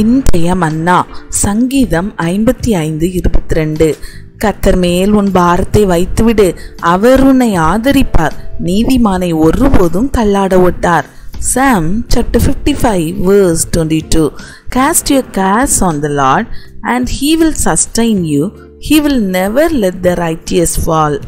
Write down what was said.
இன்றைய மன்னா சங்கீதம் ஐம்பத்தி ஐந்து இருபத்தி ரெண்டு. கத்தர் மேல் உன் பாரத்தை வைத்துவிடு. அவர் உன்னை ஆதரிப்பார். நீதிமானை ஒருபோதும் தள்ளாட ஒட்டார். Psalm chapter fifty five verse twenty two cast you cares on the Lord and he will sustain you he will never let the righteous fall